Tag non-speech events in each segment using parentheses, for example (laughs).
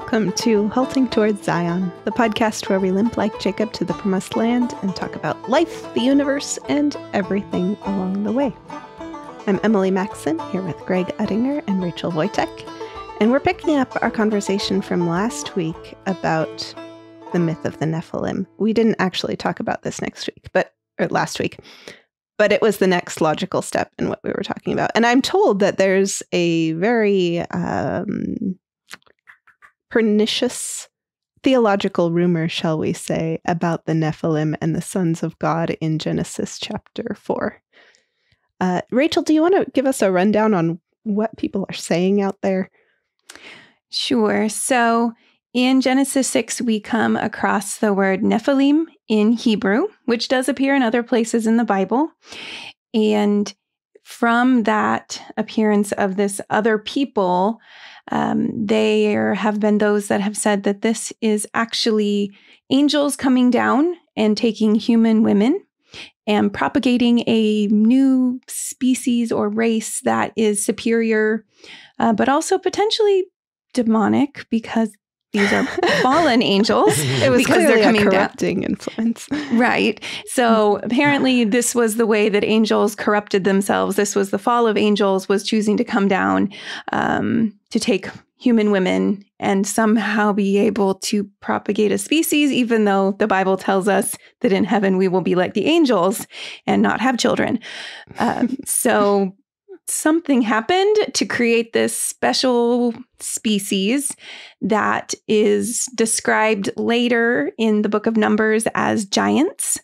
Welcome to Halting Towards Zion, the podcast where we limp like Jacob to the promised land and talk about life, the universe, and everything along the way. I'm Emily Maxon here with Greg Uttinger and Rachel Wojtek, and we're picking up our conversation from last week about the myth of the Nephilim. We didn't actually talk about this next week, but or last week, but it was the next logical step in what we were talking about. And I'm told that there's a very um, pernicious theological rumor, shall we say, about the Nephilim and the sons of God in Genesis chapter 4. Uh, Rachel, do you want to give us a rundown on what people are saying out there? Sure. So in Genesis 6, we come across the word Nephilim in Hebrew, which does appear in other places in the Bible. And from that appearance of this other people, um, there have been those that have said that this is actually angels coming down and taking human women and propagating a new species or race that is superior, uh, but also potentially demonic because these are fallen angels (laughs) it was because they're coming a corrupting down. influence. (laughs) Right. So apparently this was the way that angels corrupted themselves. This was the fall of angels was choosing to come down um, to take human women and somehow be able to propagate a species even though the bible tells us that in heaven we will be like the angels and not have children. Um, so something happened to create this special species that is described later in the book of Numbers as giants.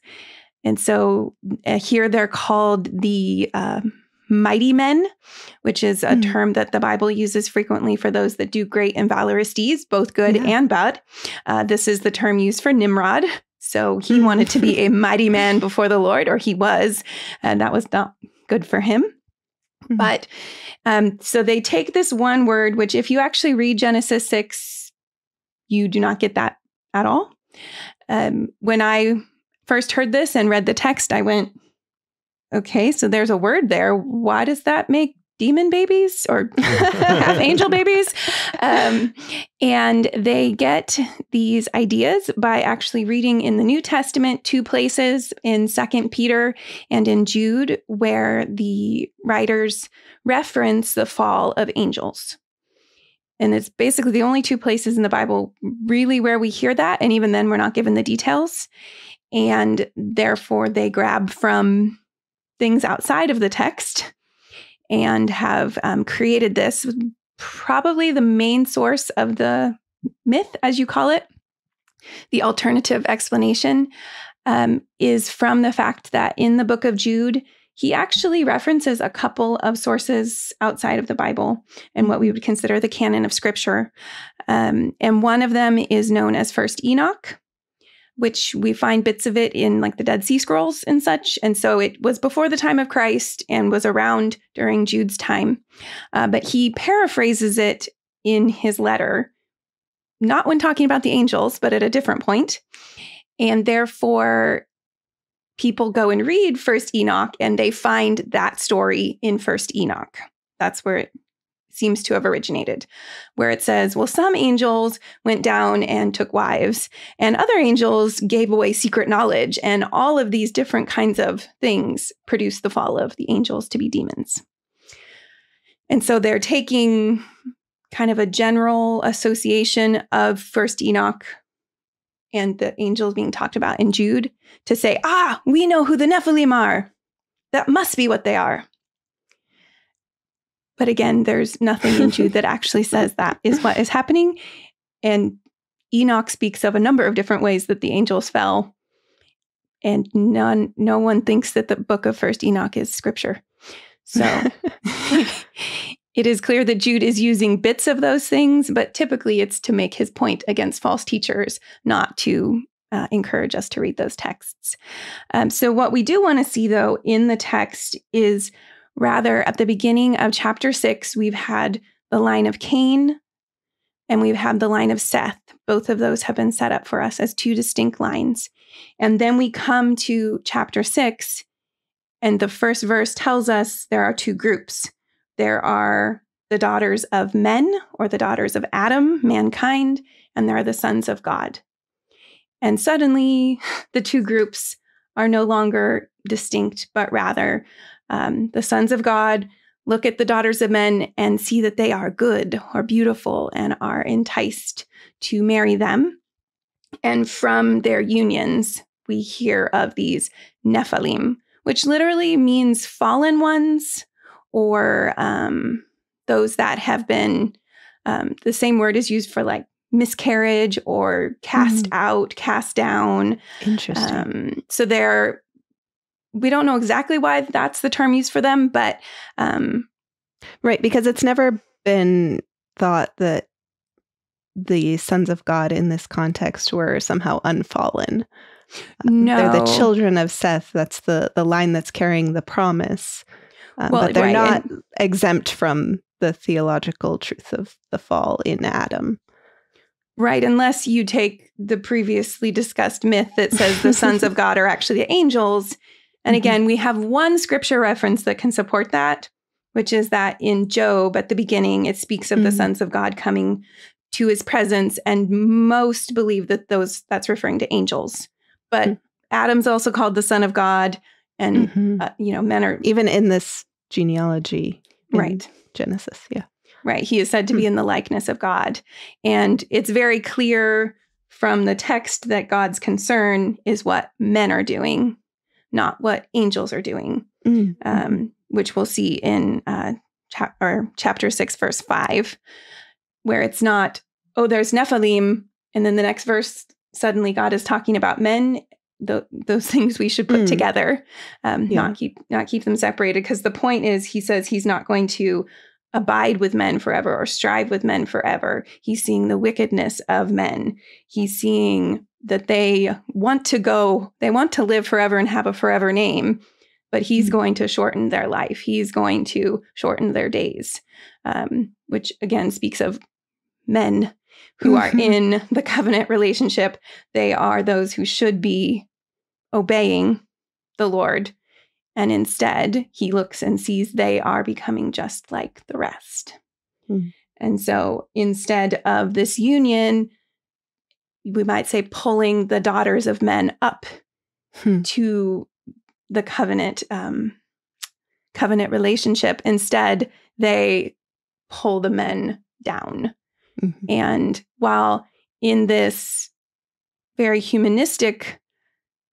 And so uh, here they're called the uh, mighty men, which is a mm. term that the Bible uses frequently for those that do great and valorous deeds, both good yeah. and bad. Uh, this is the term used for Nimrod. So he hmm. wanted to be (laughs) a mighty man before the Lord, or he was, and that was not good for him. Mm-hmm. But um, so they take this one word, which if you actually read Genesis 6, you do not get that at all. Um, when I first heard this and read the text, I went, okay, so there's a word there. Why does that make demon babies or (laughs) half angel babies. Um, and they get these ideas by actually reading in the New Testament two places in Second Peter and in Jude, where the writers reference the fall of angels. And it's basically the only two places in the Bible really where we hear that. And even then, we're not given the details. And therefore, they grab from things outside of the text and have um, created this. Probably the main source of the myth, as you call it, the alternative explanation, um, is from the fact that in the book of Jude, he actually references a couple of sources outside of the Bible and what we would consider the canon of scripture. Um, and one of them is known as First Enoch which we find bits of it in like the Dead Sea Scrolls and such. And so it was before the time of Christ and was around during Jude's time. Uh, but he paraphrases it in his letter, not when talking about the angels, but at a different point. And therefore, people go and read First Enoch and they find that story in First Enoch. That's where it seems to have originated, where it says, well, some angels went down and took wives, and other angels gave away secret knowledge, and all of these different kinds of things produced the fall of the angels to be demons. And so they're taking kind of a general association of First Enoch and the angels being talked about in Jude to say, ah, we know who the Nephilim are. That must be what they are. But again, there's nothing in Jude (laughs) that actually says that is what is happening. And Enoch speaks of a number of different ways that the angels fell. And none no one thinks that the book of first Enoch is scripture. So (laughs) (laughs) it is clear that Jude is using bits of those things, but typically it's to make his point against false teachers, not to uh, encourage us to read those texts. Um, so, what we do want to see, though, in the text is Rather, at the beginning of chapter six, we've had the line of Cain and we've had the line of Seth. Both of those have been set up for us as two distinct lines. And then we come to chapter six, and the first verse tells us there are two groups there are the daughters of men or the daughters of Adam, mankind, and there are the sons of God. And suddenly, (laughs) the two groups are no longer distinct, but rather um, the sons of God look at the daughters of men and see that they are good or beautiful and are enticed to marry them. And from their unions, we hear of these Nephilim, which literally means fallen ones or um, those that have been, um, the same word is used for like miscarriage or cast mm. out, cast down. Interesting. Um, so they're, we don't know exactly why that's the term used for them, but. Um, right, because it's never been thought that the sons of God in this context were somehow unfallen. No. They're the children of Seth. That's the, the line that's carrying the promise. Um, well, but they're right, not and, exempt from the theological truth of the fall in Adam. Right, unless you take the previously discussed myth that says the sons of (laughs) God are actually the angels. And mm-hmm. again, we have one scripture reference that can support that, which is that in Job at the beginning, it speaks of mm-hmm. the sons of God coming to his presence, and most believe that those that's referring to angels. But mm-hmm. Adam's also called the son of God, and mm-hmm. uh, you know, men are even in this genealogy, in right? Genesis, yeah. Right. He is said to be hmm. in the likeness of God. And it's very clear from the text that God's concern is what men are doing, not what angels are doing, mm. um, which we'll see in uh, chap- or chapter 6, verse 5, where it's not, oh, there's Nephilim. And then the next verse, suddenly God is talking about men the, those (laughs) things we should put mm. together, um, yeah. not keep not keep them separated. Because the point is, he says he's not going to abide with men forever or strive with men forever. He's seeing the wickedness of men. He's seeing that they want to go, they want to live forever and have a forever name, but he's mm-hmm. going to shorten their life. He's going to shorten their days, um, which again speaks of men who are in the covenant relationship. They are those who should be obeying the Lord and instead, he looks and sees they are becoming just like the rest. Mm. And so instead of this union, we might say pulling the daughters of men up hmm. to the covenant um, covenant relationship. Instead, they pull the men down. Mm-hmm. And while in this very humanistic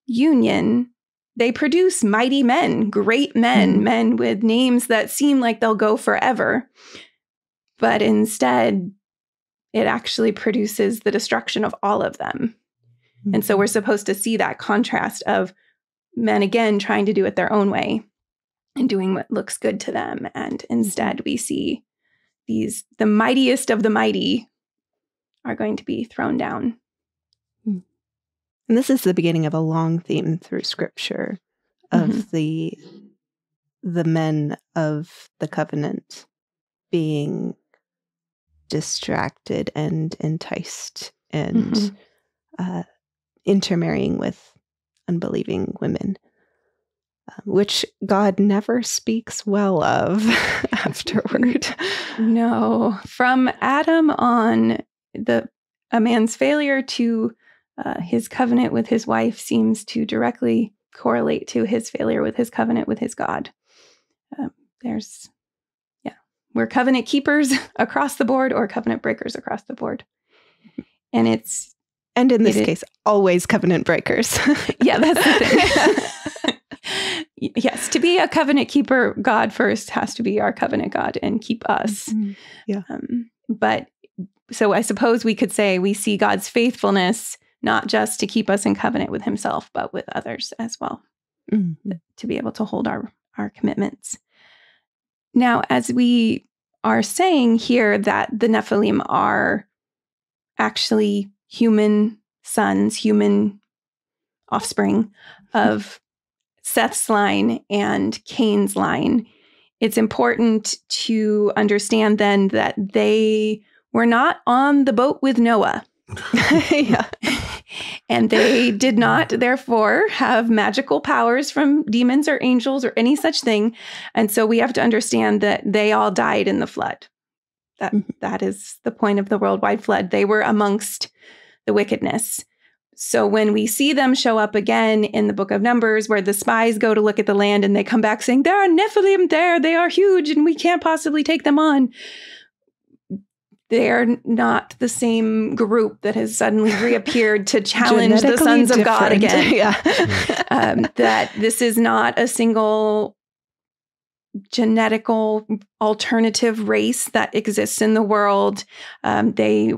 union, they produce mighty men, great men, mm men with names that seem like they'll go forever. But instead, it actually produces the destruction of all of them. mm And so we're supposed to see that contrast of men again trying to do it their own way and doing what looks good to them. And mm-hmm. instead, we see these, the mightiest of the mighty, are going to be thrown down. And this is the beginning of a long theme through scripture of mm-hmm. the the men of the covenant being distracted and enticed and mm-hmm. uh, intermarrying with unbelieving women, um, which God never speaks well of (laughs) afterward. (laughs) No, from Adam on, the a man's failure to uh, his covenant with his wife seems to directly correlate to his failure with his covenant with his God. Um, there's, we're covenant keepers (laughs) across the board or covenant breakers across the board. And it's, and in this case, always covenant breakers. (laughs) yeah, that's the thing. (laughs) yes, to be a covenant keeper, God first has to be our covenant God and keep us. Mm-hmm. Yeah. Um, but so I suppose we could say we see God's faithfulness not just to keep us in covenant with himself, but with others as well, mm-hmm. to be able to hold our, our commitments. Now, as we are saying here that the Nephilim are actually human sons, human offspring mm-hmm. of Seth's line and Cain's line, it's important to understand then that they were not on the boat with Noah. (laughs) (laughs) yeah. And they did not, therefore, have magical powers from demons or angels or any such thing. And so we have to understand that they all died in the flood. That mm-hmm. that is the point of the worldwide flood. They were amongst the wickedness. So when we see them show up again in the book of Numbers, where the spies go to look at the land and they come back saying, There are Nephilim there, they are huge, and we can't possibly take them on. They're not the same group that has suddenly reappeared to challenge the sons of God again. (laughs) yeah. um, that this is not a single genetical alternative race that exists in the world. Um, they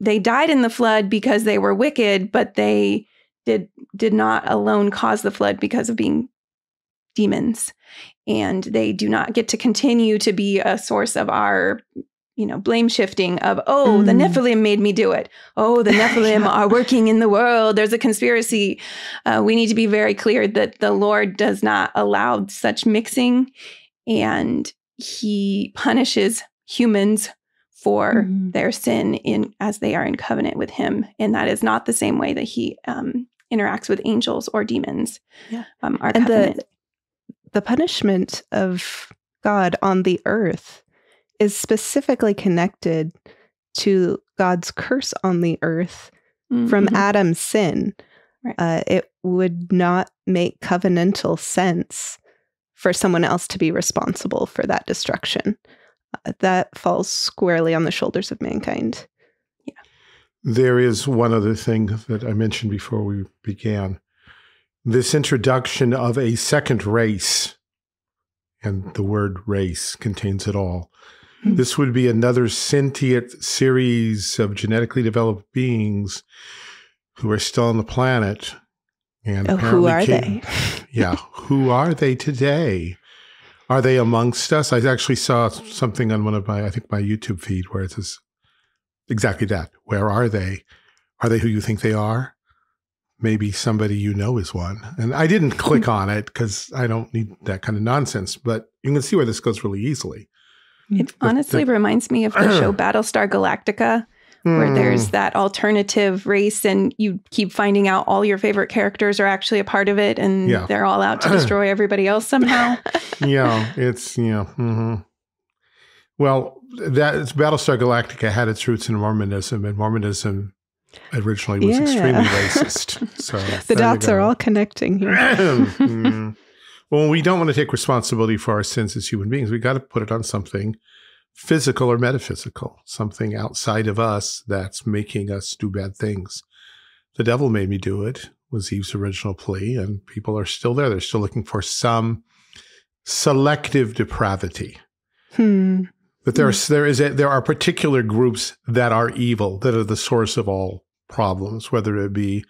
they died in the flood because they were wicked, but they did did not alone cause the flood because of being demons. And they do not get to continue to be a source of our you know, blame shifting of, oh, mm. the Nephilim made me do it. Oh, the (laughs) Nephilim yeah. are working in the world. There's a conspiracy. Uh, we need to be very clear that the Lord does not allow such mixing and he punishes humans for mm. their sin in as they are in covenant with him. And that is not the same way that he um, interacts with angels or demons. Yeah. Um, and covenant. the, the punishment of God on the earth is specifically connected to God's curse on the earth mm-hmm. from Adam's sin. Right. Uh, it would not make covenantal sense for someone else to be responsible for that destruction. Uh, that falls squarely on the shoulders of mankind. Yeah. There is one other thing that I mentioned before we began this introduction of a second race, and the word race contains it all. This would be another sentient series of genetically developed beings who are still on the planet. And oh, who are came, they? (laughs) yeah, who are they today? Are they amongst us? I actually saw something on one of my, I think, my YouTube feed where it says exactly that. Where are they? Are they who you think they are? Maybe somebody you know is one. And I didn't click (laughs) on it because I don't need that kind of nonsense, but you can see where this goes really easily. It honestly the, reminds me of the show (clears throat) Battlestar Galactica, where there's hmm. that alternative race, and you keep finding out all your favorite characters are actually a part of it, and yeah. they're all out to (clears throat) destroy everybody else somehow. (laughs) yeah, it's yeah. Mm-hmm. Well, that Battlestar Galactica had its roots in Mormonism, and Mormonism originally was yeah. extremely (laughs) racist. So the dots are all connecting here. (clears throat) mm. Well, we don't want to take responsibility for our sins as human beings. We've got to put it on something physical or metaphysical, something outside of us that's making us do bad things. The devil made me do it was Eve's original plea, and people are still there. They're still looking for some selective depravity. Hmm. But there's there is a, there are particular groups that are evil that are the source of all problems, whether it be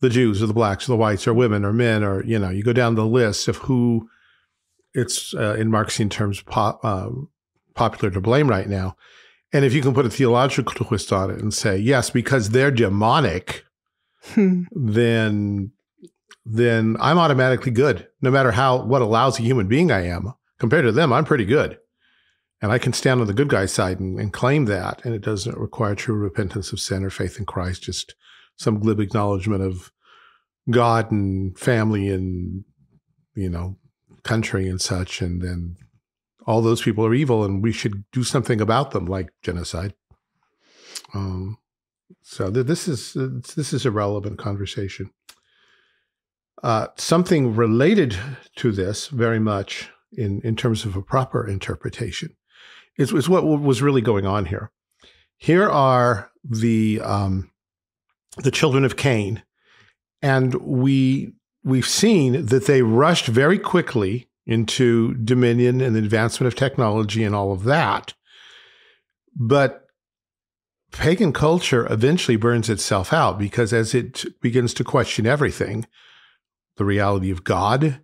the Jews or the blacks or the whites or women or men or you know you go down the list of who it's uh, in Marxian terms pop, uh, popular to blame right now. And if you can put a theological twist on it and say yes because they're demonic, hmm. then then I'm automatically good no matter how what a lousy human being I am compared to them. I'm pretty good. And I can stand on the good guy's side and, and claim that. And it doesn't require true repentance of sin or faith in Christ, just some glib acknowledgement of God and family and you know country and such, and then all those people are evil, and we should do something about them, like genocide. Um, so th- this is uh, this is a relevant conversation. Uh, something related to this very much in in terms of a proper interpretation is, is what was really going on here. Here are the um, the children of Cain, and we we've seen that they rushed very quickly into dominion and the advancement of technology and all of that. But pagan culture eventually burns itself out because as it begins to question everything, the reality of God,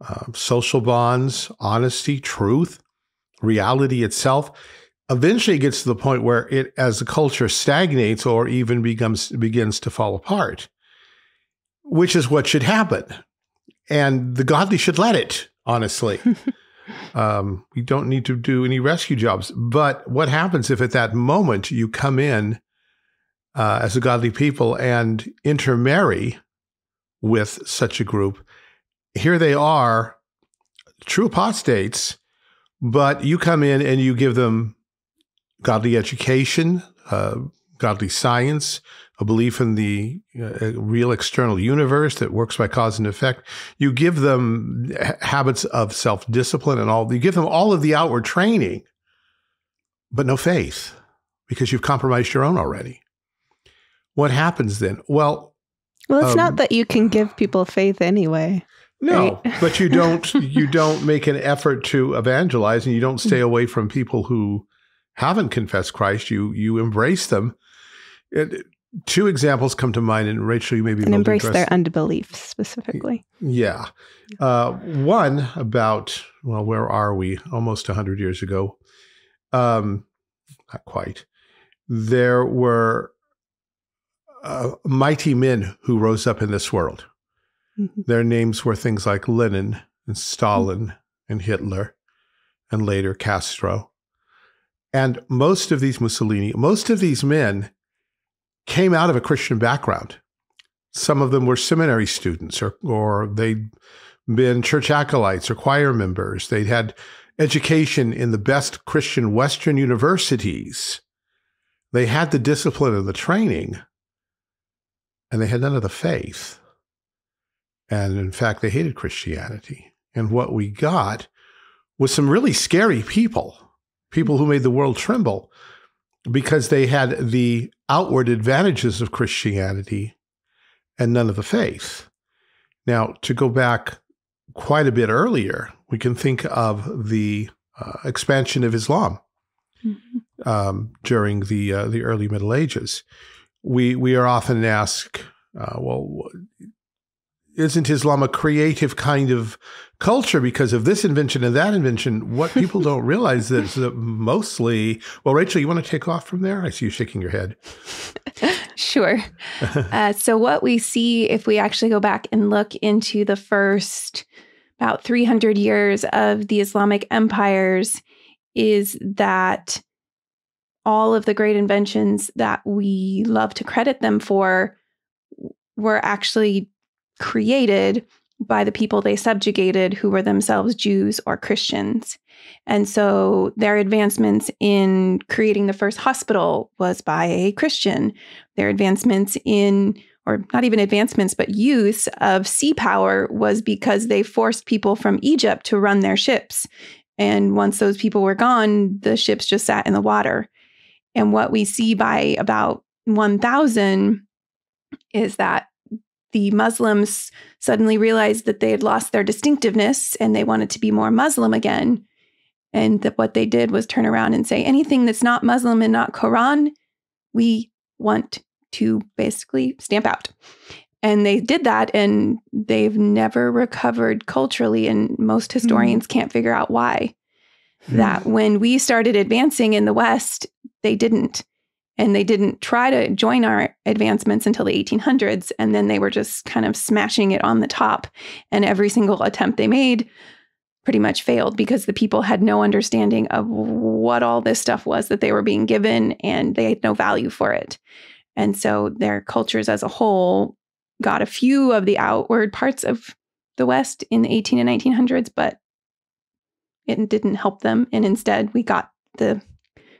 uh, social bonds, honesty, truth, reality itself, eventually gets to the point where it, as the culture stagnates or even becomes begins to fall apart, which is what should happen, and the godly should let it. Honestly, (laughs) um, we don't need to do any rescue jobs. But what happens if at that moment you come in uh, as a godly people and intermarry with such a group? Here they are, true apostates, but you come in and you give them godly education, uh, godly science, a belief in the uh, real external universe that works by cause and effect. You give them habits of self discipline and all. You give them all of the outward training, but no faith because you've compromised your own already. What happens then? Well, well, it's um, not that you can give people faith anyway. No, right? (laughs) but you don't you (laughs) don't make an effort to evangelize and you don't stay away from people who haven't confessed Christ. You you embrace them. It, two examples come to mind, and Rachel, you maybe and embrace their unbelief specifically. Yeah, uh, one about well, where are we? Almost hundred years ago. Um, not quite. There were uh, mighty men who rose up in this world. Mm-hmm. Their names were things like Lenin and Stalin mm-hmm. and Hitler, and later Castro. And most of these Mussolini, most of these men came out of a Christian background. Some of them were seminary students, or, or they'd been church acolytes or choir members. They'd had education in the best Christian Western universities. They had the discipline and the training, and they had none of the faith. And in fact, they hated Christianity. And what we got was some really scary people, people who made the world tremble because they had the outward advantages of Christianity and none of the faith. Now, to go back quite a bit earlier, we can think of the uh, expansion of Islam mm-hmm. um, during the uh, the early Middle Ages. We we are often asked, uh, well, isn't Islam a creative kind of culture because of this invention and that invention? What people don't (laughs) realize is that mostly, well, Rachel, you want to take off from there? I see you shaking your head. sure. (laughs) uh, so, what we see if we actually go back and look into the first about 300 years of the Islamic empires is that all of the great inventions that we love to credit them for were actually created by the people they subjugated who were themselves Jews or Christians. And so their advancements in creating the first hospital was by a Christian. Their advancements in, or not even advancements, but use of sea power was because they forced people from Egypt to run their ships. And once those people were gone, the ships just sat in the water. And what we see by about 1000 is that the Muslims suddenly realized that they had lost their distinctiveness and they wanted to be more Muslim again. And that what they did was turn around and say, anything that's not Muslim and not Quran, we want to basically stamp out. And they did that and they've never recovered culturally. And most hmm. historians mm. can't figure out why. Mm. That when we started advancing in the West, they didn't and they didn't try to join our advancements until the 1800s and then they were just kind of smashing it on the top. And every single attempt they made pretty much failed because the people had no understanding of what all this stuff was that they were being given and they had no value for it. And so their cultures as a whole got a few of the outward parts of the west in the 18 and 1900s but it didn't help them. And instead we got the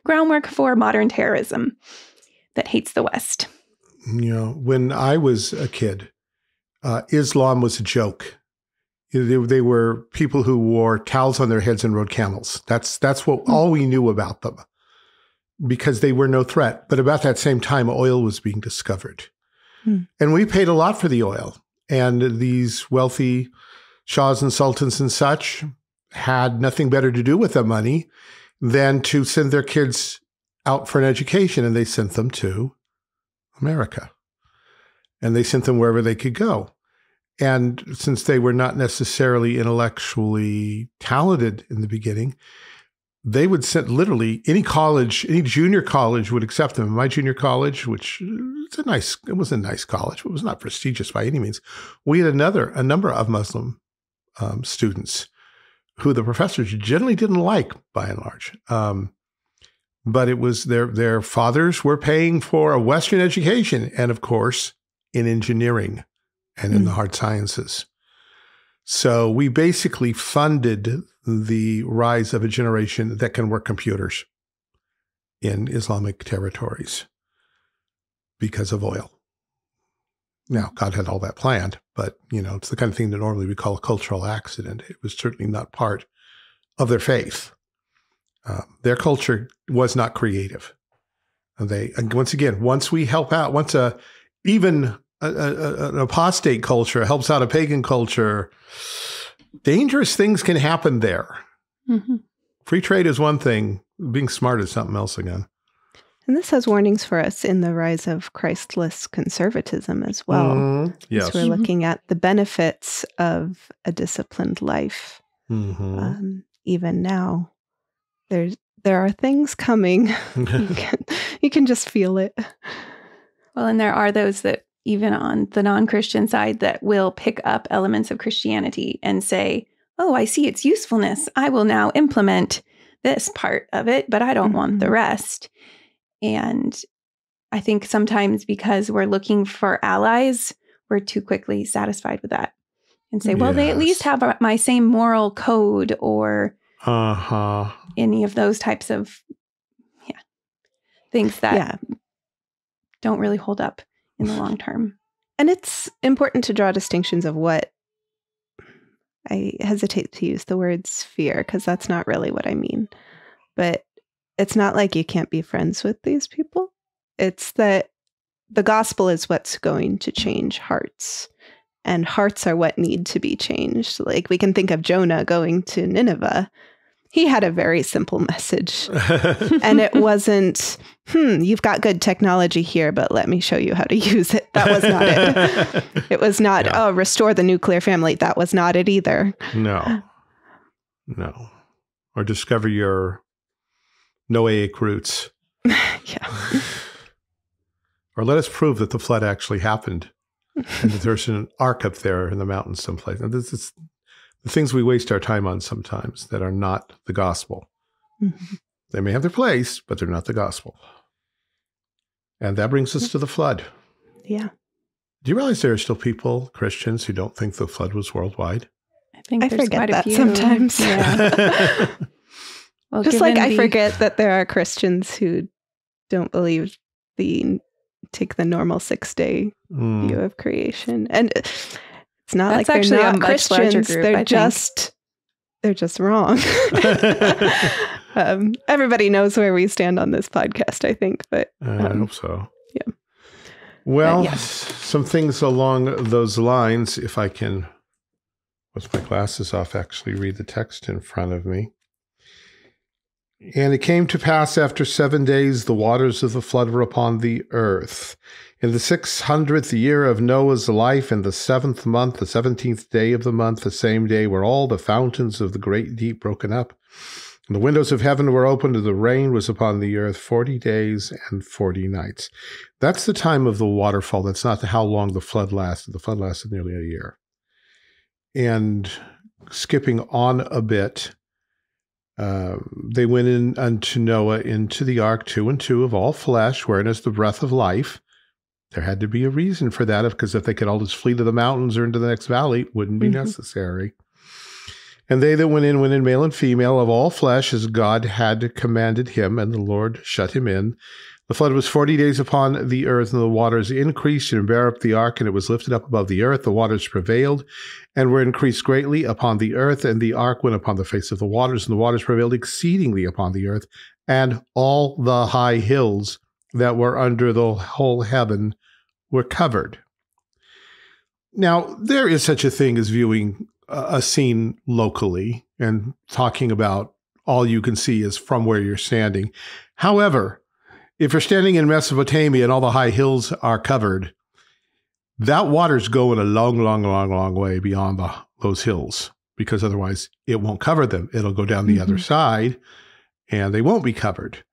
groundwork for modern terrorism that hates the West. You know, when I was a kid, uh, Islam was a joke. They, they, were people who wore towels on their heads and rode camels. That's that's what mm. all we knew about them, because they were no threat. But about that same time, oil was being discovered, mm. and we paid a lot for the oil. And these wealthy shahs and sultans and such had nothing better to do with the money than to send their kids out for an education. And they sent them to America. And they sent them wherever they could go. And since they were not necessarily intellectually talented in the beginning, they would send literally any college, any junior college would accept them. My junior college, which it's a nice, it was a nice college, but it was not prestigious by any means. We had another, a number of Muslim um, students who the professors generally didn't like by and large. Um, but it was their their fathers were paying for a Western education, and of course in engineering and in mm. the hard sciences. So we basically funded the rise of a generation that can work computers in Islamic territories because of oil. Now, God had all that planned, but you know, it's the kind of thing that normally we call a cultural accident. It was certainly not part of their faith. Uh, their culture was not creative. And they, and once again, once we help out, once a even a, a, an apostate culture helps out a pagan culture, dangerous things can happen there. Mm-hmm. Free trade is one thing; being smart is something else again. And this has warnings for us in the rise of Christless conservatism as well. Mm, yes. we're mm-hmm. looking at the benefits of a disciplined life. Mm-hmm. Um, even now, there's there are things coming. (laughs) you, (laughs) can, you can just feel it. Well, and there are those that even on the non-Christian side that will pick up elements of Christianity and say, "Oh, I see its usefulness. I will now implement this part of it, but I don't mm-hmm. want the mm-hmm. rest." And I think sometimes because we're looking for allies, we're too quickly satisfied with that and say, well, yes. they at least have my same moral code or uh-huh. any of those types of yeah things that yeah. don't really hold up in the long (laughs) term. And it's important to draw distinctions of what I hesitate to use the word sphere because that's not really what I mean. But it's not like you can't be friends with these people. It's that the gospel is what's going to change hearts. And hearts are what need to be changed. Like we can think of Jonah going to Nineveh. He had a very simple message. and it (laughs) wasn't, hmm, you've got good technology here, but let me show you how to (laughs) use it. That was not it. (laughs) it was not, yeah. oh, restore the nuclear family. That was not it either. No. No. Or discover your Noahic roots. (laughs) (sighs) yeah. or let us prove that the flood actually happened (laughs) and that there's an ark up there in the mountains someplace. And this is the things we waste our time on sometimes that are not the gospel. Mm-hmm. They may have their place, but they're not the gospel. And that brings us to the flood. Yeah. Do you realize there are still people, Christians, who don't think the flood was worldwide? I think I forget that sometimes. Yeah. (laughs) Well, Just like I forget that there are Christians who don't believe the take the normal six day mm. view of creation, and it's not That's like they're not Christians. Group, they're I just think. they're just wrong. (laughs) (laughs) um, everybody knows where we stand on this podcast, I think. But um, I hope so. Yeah. Well, yeah. some things along those lines. If I can, with my glasses off, actually read the text in front of me. And it came to pass after seven days, the waters of the flood were upon the earth. In the six hundredth year of Noah's life, in the seventh month, the seventeenth day of the month, the same day were all the fountains of the great deep broken up. And the windows of heaven were opened, and the rain was upon the earth forty days and forty nights. That's the time of the waterfall. That's not how long the flood lasted. The flood lasted nearly a year. And skipping on a bit, uh, they went in unto Noah into the ark, two and two of all flesh, wherein is the breath of life. There had to be a reason for that, because if they could all just flee to the mountains or into the next valley, it wouldn't be mm-hmm. necessary. And they that went in went in male and female of all flesh, as God had commanded him, and the Lord shut him in. The flood was forty days upon the earth, and the waters increased and bare up the ark, and it was lifted up above the earth. The waters prevailed and were increased greatly upon the earth, and the ark went upon the face of the waters, and the waters prevailed exceedingly upon the earth, and all the high hills that were under the whole heaven were covered. Now, there is such a thing as viewing a scene locally and talking about all you can see is from where you're standing. However, if you're standing in Mesopotamia and all the high hills are covered, that water's going a long, long, long, long way beyond the, those hills because otherwise it won't cover them. It'll go down the mm-hmm. other side and they won't be covered.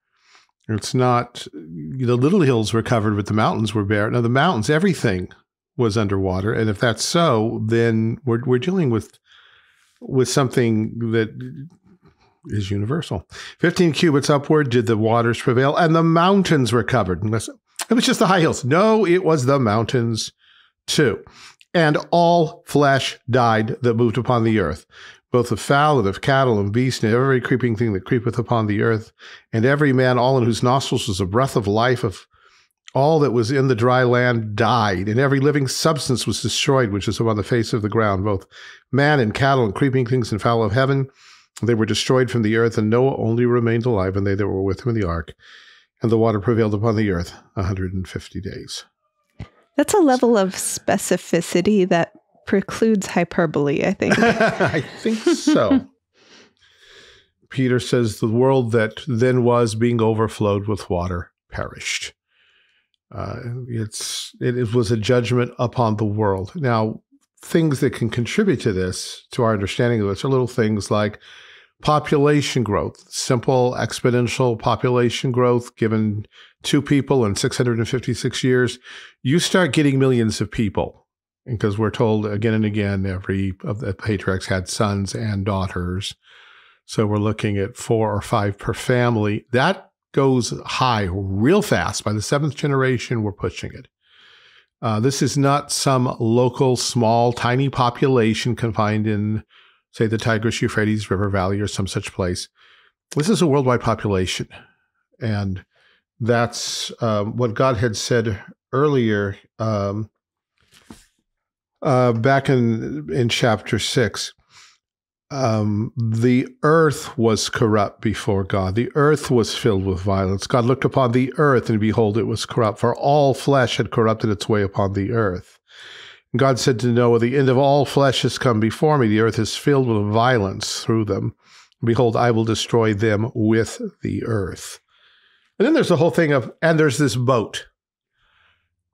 It's not, the little hills were covered, but the mountains were bare. Now, the mountains, everything was underwater. And if that's so, then we're, we're dealing with, with something that is universal. 15 cubits upward did the waters prevail, and the mountains were covered. Unless it was just the high hills. No, it was the mountains too. And all flesh died that moved upon the earth, both of fowl and of cattle and beast and every creeping thing that creepeth upon the earth, and every man, all in whose nostrils was a breath of life of all that was in the dry land died, and every living substance was destroyed, which is upon the face of the ground, both man and cattle and creeping things and fowl of heaven. They were destroyed from the earth, and Noah only remained alive, and they that were with him in the ark. And the water prevailed upon the earth a 150 days. That's a level of specificity that precludes hyperbole, I think. (laughs) I think so. Peter says the world that then was being overflowed with water perished. Uh, it's it, it was a judgment upon the world. Now, things that can contribute to this, to our understanding of this, are little things like population growth, simple exponential population growth given two people in 656 years. You start getting millions of people because we're told again and again every of the patriarchs had sons and daughters. So we're looking at four or five per family. That goes high real fast. By the seventh generation, we're pushing it. Uh, this is not some local, small, tiny population confined in, say, the Tigris Euphrates River Valley or some such place. This is a worldwide population. And that's um, what God had said earlier um, uh, back in, in chapter six um, the earth was corrupt before God. The earth was filled with violence. God looked upon the earth, and behold, it was corrupt, for all flesh had corrupted its way upon the earth. And God said to Noah, The end of all flesh has come before me. The earth is filled with violence through them. Behold, I will destroy them with the earth. And then there's the whole thing of, and there's this boat.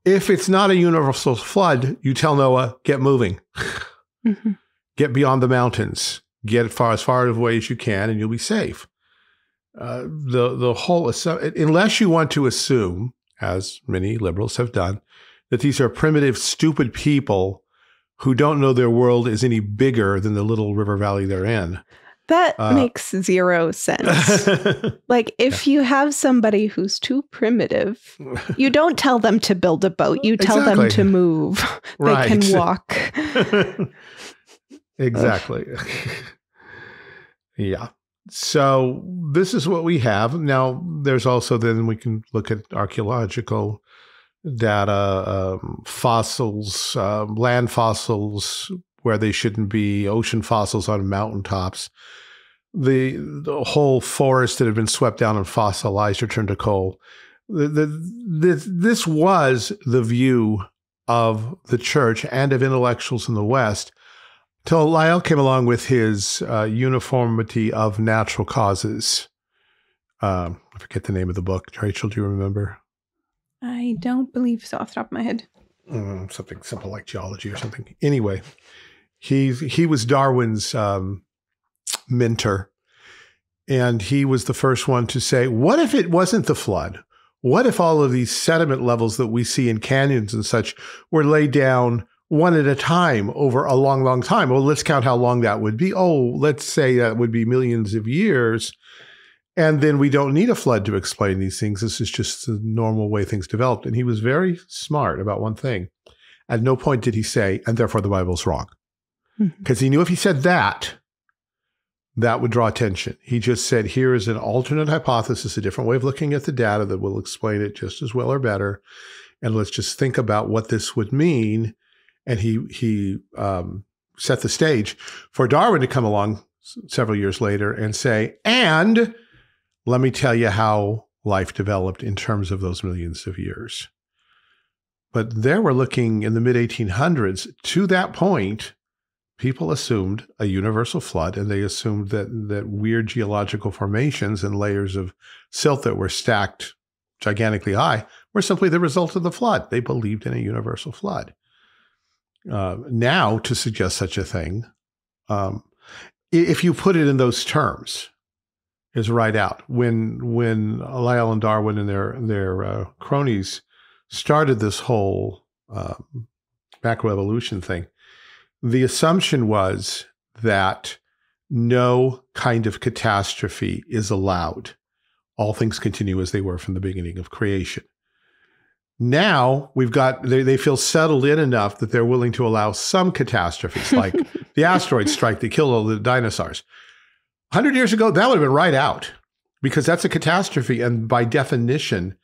If it's not a universal flood, you tell Noah, get moving, mm-hmm. get beyond the mountains get far as far away as you can, and you'll be safe. Uh, the the whole unless you want to assume, as many liberals have done, that these are primitive, stupid people who don't know their world is any bigger than the little river valley they're in. That uh, makes zero sense. (laughs) like, if yeah. you have somebody who's too primitive, you don't tell them to build a boat. You tell exactly. them to move. Right. They can walk. (laughs) Exactly. (laughs) yeah. So this is what we have. Now, there's also then we can look at archaeological data, um, fossils, uh, land fossils where they shouldn't be, ocean fossils on mountaintops. The, the whole forest that had been swept down and fossilized or turned to coal. The, the, the, this was the view of the church and of intellectuals in the West till Lyell came along with his uh, uniformity of natural causes. Um, I forget the name of the book. Rachel, do you remember? I don't believe so off the top of my head. Mm, something simple like geology or something. Anyway, he he was Darwin's um, mentor, and he was the first one to say, "What if it wasn't the flood? What if all of these sediment levels that we see in canyons and such were laid down one at a time over a long, long time. Well, let's count how long that would be. Oh, let's say that would be millions of years. And then we don't need a flood to explain these things. This is just the normal way things developed. And he was very smart about one thing. At no point did he say, and therefore the Bible's wrong. Because mm-hmm. he knew if he said that, that would draw attention. He just said, here is an alternate hypothesis, a different way of looking at the data that will explain it just as well or better. And let's just think about what this would mean and he he um, set the stage for Darwin to come along several years later and say, and let me tell you how life developed in terms of those millions of years. But there we're looking in the mid 1800s. To that point, people assumed a universal flood and they assumed that, that weird geological formations and layers of silt that were stacked gigantically high were simply the result of the flood. They believed in a universal flood uh, now to suggest such a thing, um, if you put it in those terms, is right out. When when Lyell and Darwin and their their uh, cronies started this whole um, macroevolution thing, the assumption was that no kind of catastrophe is allowed. All things continue as they were from the beginning of creation. Now we've got they, they feel settled in enough that they're willing to allow some catastrophes, (laughs) like the asteroid strike that killed all the dinosaurs. Hundred years ago, that would have been right out because that's a catastrophe, and by definition,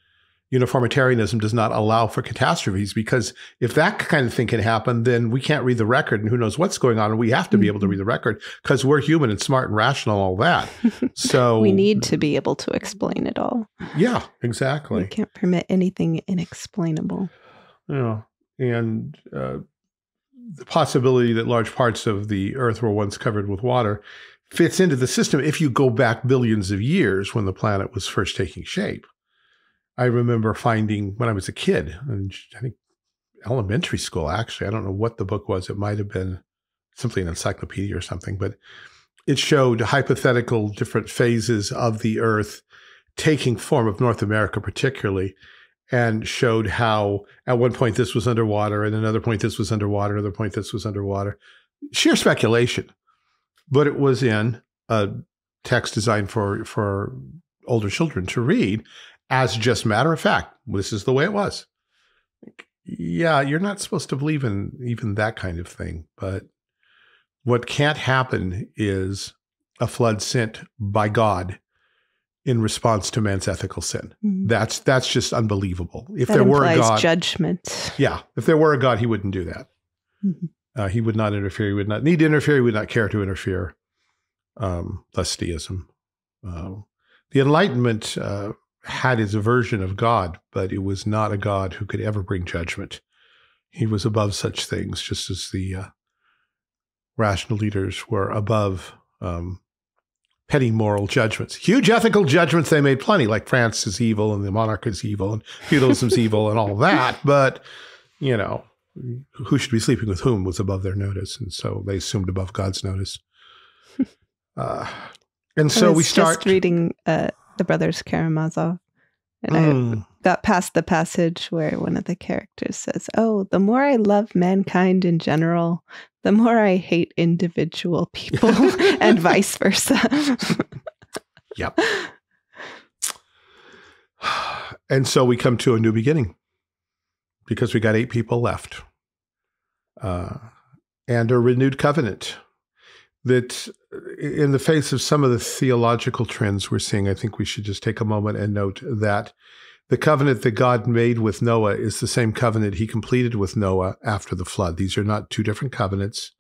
uniformitarianism does not allow for catastrophes because if that kind of thing can happen, then we can't read the record and who knows what's going on. And we have to be able to read the record because we're human and smart and rational, all that. (laughs) So we need to be able to explain it all. Yeah, exactly. We can't permit anything inexplainable. Yeah. And uh, the possibility that large parts of the earth were once covered with water fits into the system if you go back billions of years when the planet was first taking shape. I remember finding when I was a kid, I think elementary school, actually, I don't know what the book was. It might have been simply an encyclopedia or something, but it showed hypothetical different phases of the Earth taking form of North America, particularly, and showed how at one point this was underwater, and another point this was underwater, another point this was underwater. Sheer speculation, but it was in a text designed for for older children to read as just matter of fact, this is the way it was. Yeah, you're not supposed to believe in even that kind of thing. But what can't happen is a flood sent by God in response to man's ethical sin. Mm-hmm. That's that's just unbelievable. If that there were a God, judgment. Yeah, if there were a God, he wouldn't do that. Mm-hmm. Uh, he would not interfere. He would not need to interfere. He would not care to interfere. Um, thus, deism. Uh, the Enlightenment uh, had his version of God, but it was not a God who could ever bring judgment. He was above such things, just as the uh, rational leaders were above um, petty moral judgments. Huge ethical judgments, they made plenty, like France is evil and the monarch is evil and feudalism's evil and all that. (laughs) But, you know, who should be sleeping with whom was above their notice. And so they assumed above God's notice. (laughs) Uh, and so we start. Just reading uh, the brothers Karamazov. And mm. I got past the passage where one of the characters says, Oh, the more I love mankind in general, the more I hate individual (laughs) people, (laughs) and vice versa. (laughs) yep. (sighs) And so we come to a new beginning because we got eight people left uh, and a renewed covenant that uh, in the face of some of the theological trends we're seeing, I think we should just take a moment and note that the covenant that God made with Noah is the same covenant he completed with Noah after the flood. These are not two different covenants,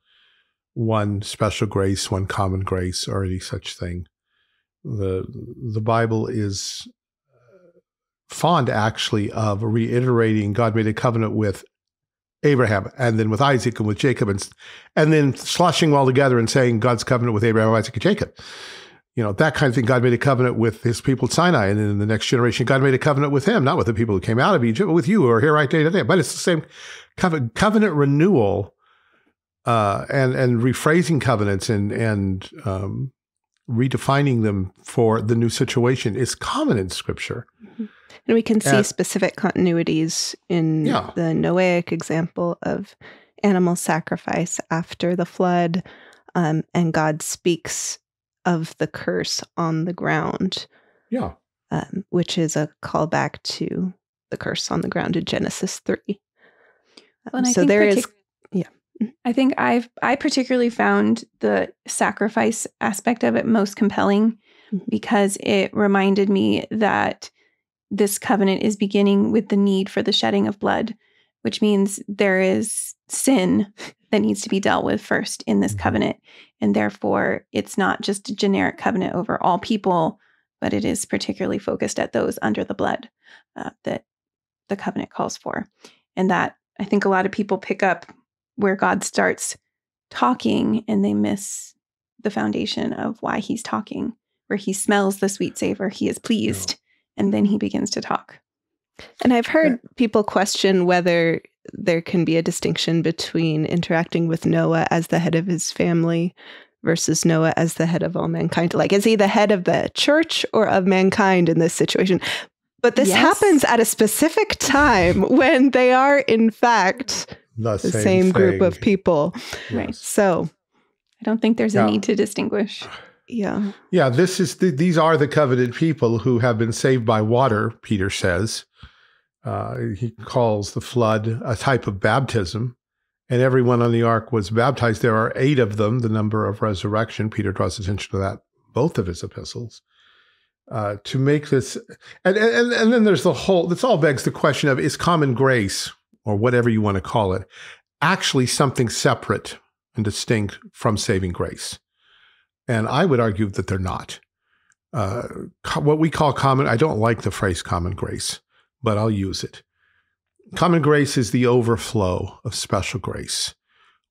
one special grace, one common grace, or any such thing. The, the Bible is uh, fond actually of reiterating God made a covenant with Abraham and then with Isaac and with Jacob and and then sloshing all together and saying God's covenant with Abraham, Isaac, and Jacob. You know, that kind of thing. God made a covenant with his people at Sinai. And then in the next generation, God made a covenant with him, not with the people who came out of Egypt, but with you who are here right day to day. But it's the same covenant, covenant renewal uh, and and rephrasing covenants and and um, redefining them for the new situation is common in Scripture. Mm-hmm. And we can see specific continuities in yeah. the Noahic example of animal sacrifice after the flood. Um, and God speaks of the curse on the ground. Yeah. Um, which is a callback to the curse on the ground in Genesis 3. Well, um, so there is, yeah. I think I've I particularly found the sacrifice aspect of it most compelling mm-hmm. because it reminded me that this covenant is beginning with the need for the shedding of blood, which means there is sin (laughs) that needs to be dealt with first in this mm-hmm. covenant. And therefore, it's not just a generic covenant over all people, but it is particularly focused at those under the blood uh, that the covenant calls for. And that I think a lot of people pick up where God starts talking and they miss the foundation of why he's talking, where he smells the sweet savor, he is pleased and then he begins to talk. And I've heard people question whether there can be a distinction between interacting with Noah as the head of his family versus Noah as the head of all mankind. Like, is he the head of the church or of mankind in this situation? But this yes. happens at a specific time (laughs) when they are, in fact, the, the same, same group of people. Yes. Right. So I don't think there's yeah. a need to distinguish. (sighs) Yeah. Yeah, this is the, these are the coveted people who have been saved by water, Peter says. Uh, he calls the flood a type of baptism, and everyone on the ark was baptized. There are eight of them, the number of resurrection. Peter draws attention to that, both of his epistles. Uh, to make this, and, and and then there's the whole. This all begs the question of is common grace or whatever you want to call it actually something separate and distinct from saving grace? And I would argue that they're not. Uh, what we call common, I don't like the phrase common grace, but I'll use it. Common grace is the overflow of special grace.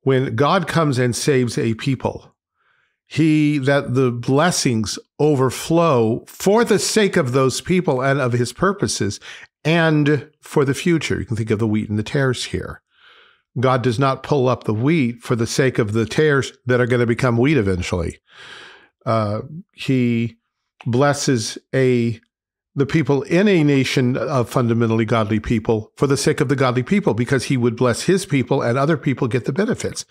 When God comes and saves a people, he that the blessings overflow for the sake of those people and of his purposes and for the future. You can think of the wheat and the tares here. God does not pull up the wheat for the sake of the tares that are going to become wheat eventually. Uh, he blesses a the people in a nation of fundamentally godly people for the sake of the godly people because he would bless his people and other people get the benefits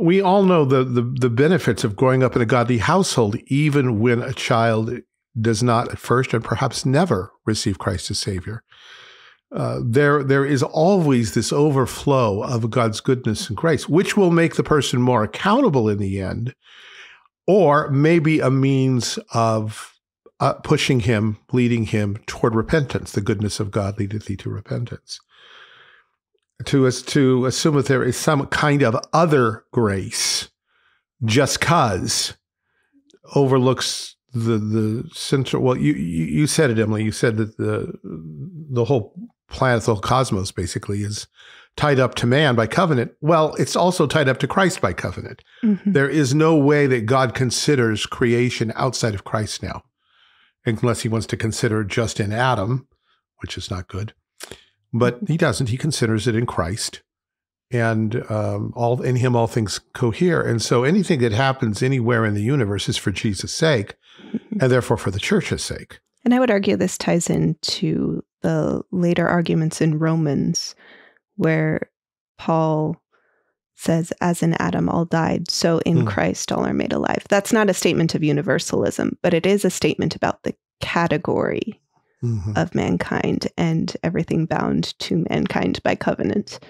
we all know the, the, the benefits of growing up in a godly household, even when a child does not at first and perhaps never receive Christ as Savior. Uh, there, there is always this overflow of God's goodness and grace, which will make the person more accountable in the end, or maybe a means of uh, pushing him, leading him toward repentance. The goodness of God leadeth thee to repentance to to assume that there is some kind of other grace just cause overlooks the the central well you, you said it emily you said that the the whole planet the whole cosmos basically is tied up to man by covenant well it's also tied up to christ by covenant mm-hmm. there is no way that god considers creation outside of christ now unless he wants to consider just in adam which is not good but he doesn't. He considers it in Christ, and um, all in Him all things cohere. And so anything that happens anywhere in the universe is for Jesus' sake, and therefore for the church's sake. And I would argue this ties into the later arguments in Romans, where Paul says, As in Adam all died, so in mm. Christ all are made alive. That's not a statement of universalism, but it is a statement about the category mm-hmm. of mankind and everything bound to mankind by covenant.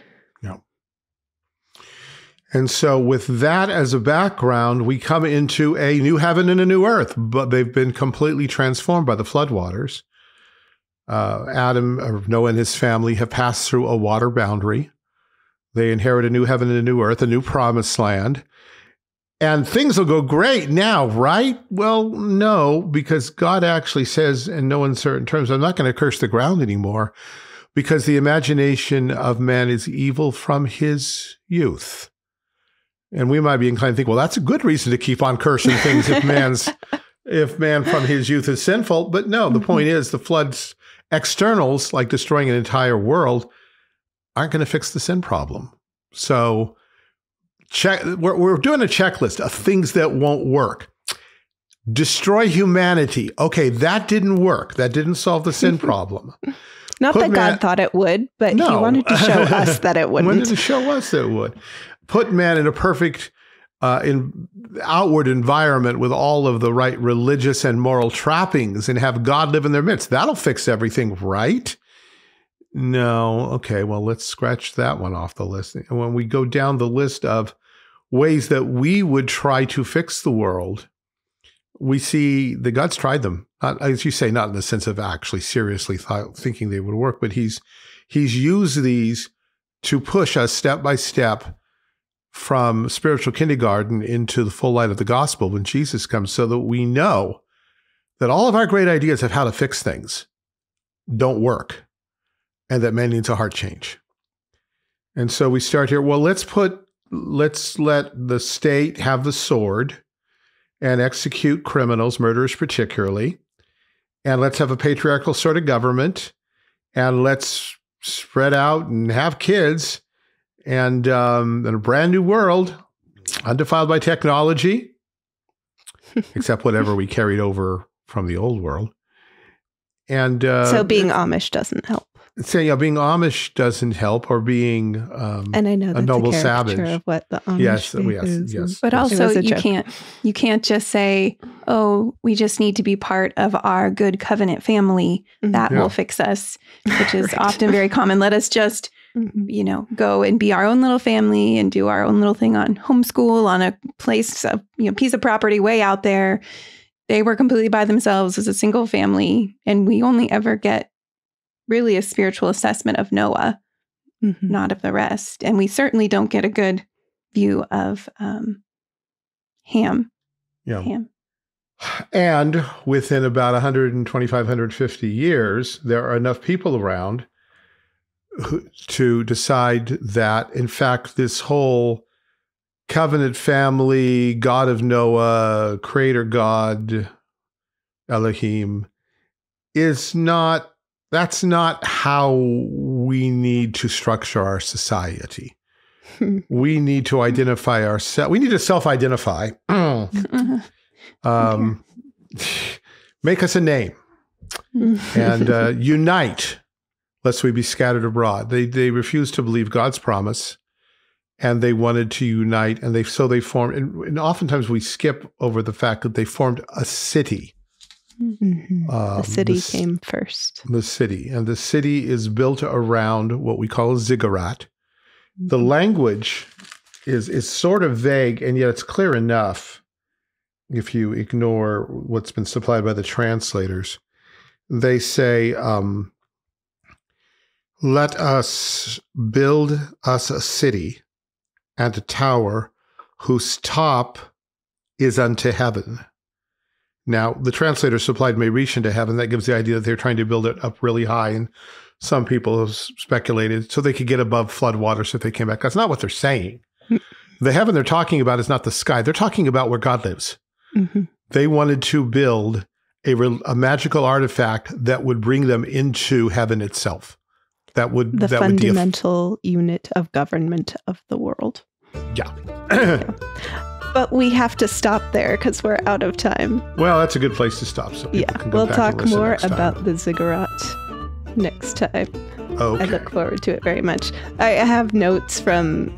And so, with that as a background, we come into a new heaven and a new earth, but they've been completely transformed by the floodwaters. Uh, Adam, or Noah, and his family have passed through a water boundary. They inherit a new heaven and a new earth, a new promised land and things will go great now, right? Well, no, because God actually says in no uncertain terms, I'm not going to curse the ground anymore because the imagination of man is evil from his youth. And we might be inclined to think, well, that's a good reason to keep on cursing things if man's (laughs) if man from his youth is sinful. But no, the mm-hmm. point is the floods externals, like destroying an entire world, aren't going to fix the sin problem. So check we're, we're doing a checklist of things that won't work. Destroy humanity. Okay that didn't work. That didn't solve the sin (laughs) problem. Not Put that man, god thought it would but no. he wanted to show us that it (laughs) wouldn't wanted to show us that it would put man in a perfect uh, in outward environment with all of the right religious and moral trappings and have God live in their midst. That'll fix everything, right? No. Okay. Well, let's scratch that one off the list. And when we go down the list of ways that we would try to fix the world, we see the God's tried them. Not, as you say, not in the sense of actually seriously th- thinking they would work, but he's he's used these to push us step by step from spiritual kindergarten into the full light of the gospel when Jesus comes, so that we know that all of our great ideas of how to fix things don't work, and that man needs a heart change. And so we start here. Well, let's put let's let the state have the sword and execute criminals, murderers particularly. And let's have a patriarchal sort of government. And let's spread out and have kids and um, in a brand new world, undefiled by technology, (laughs) except whatever we carried over from the old world. And uh, so being Amish doesn't help saying yeah, being Amish doesn't help, or being um, and I know that's a noble a savage of what the Amish yes, yes, is. yes. But also, you can't you can't just say, oh, we just need to be part of our good covenant family. Mhm. That Yeah. will fix us, which is (laughs) Right. often very common. Let us just, Mhm. you know, go and be our own little family and do our own little thing on homeschool on a place, a you know, piece of property way out there. They were completely by themselves as a single family, and we only ever get really a spiritual assessment of Noah Mhm. not of the rest. And we certainly don't get a good view of um, Ham. Yeah. Ham. And within about 125, 150 years, there are enough people around to decide that, in fact, this whole covenant family, God of Noah, creator God, Elohim, is not, that's not how we need to structure our society. (laughs) we need to identify ourselves. We need to self identify. (clears throat) Um, make us a name (laughs) and uh, unite lest we be scattered abroad they they refused to believe god's promise and they wanted to unite and they so they formed and, and oftentimes we skip over the fact that they formed a city Mhm. um, the city s- came first. the city and the city is built around what we call a ziggurat the Mhm. language is is sort of vague and yet it's clear enough if you ignore what's been supplied by the translators they say um, let us build us a city and a tower whose top is unto heaven. Now the translator supplied may reach into heaven. That gives the idea that they're trying to build it up really high and some people have speculated so they could get above flood waters if they came back. That's not what they're saying. (laughs) The heaven they're talking about is not the sky. They're talking about where god lives. Mhm. they wanted to build a, re- a magical artifact that would bring them into heaven itself. That would The that would fundamental unit of government of the world. yeah. But we have to stop there because we're out of time. well, that's a good place to stop. So Yeah, we'll talk more about the ziggurat next time. Okay. I look forward to it very much. I have notes from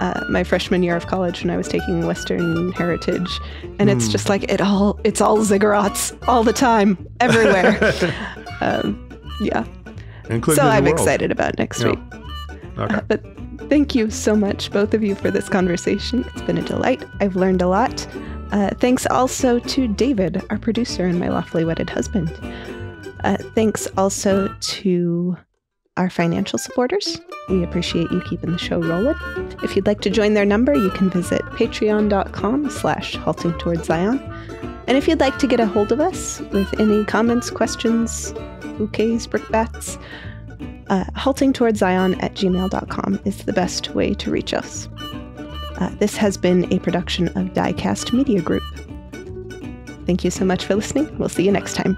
uh, my freshman year of college when I was taking Western Heritage, and it's Hmm. just like it all it's all ziggurats all the time, everywhere. (laughs) um, yeah, Including so I'm World. excited about next Yeah. week. Okay. Uh, (laughs) but thank you so much, both of you, for this conversation. It's been a delight. I've learned a lot. Uh, thanks also to David, our producer and my lawfully wedded husband. Uh, thanks also to our financial supporters. We appreciate you keeping the show rolling. If you'd like to join their number, you can visit patreon.com slash halting towards Zion. And if you'd like to get a hold of us with any comments, questions, bouquets, brickbats, uh, haltingtowardszion at gmail.com is the best way to reach us. Uh, this has been a production of Diecast Media Group. Thank you so much for listening. We'll see you next time.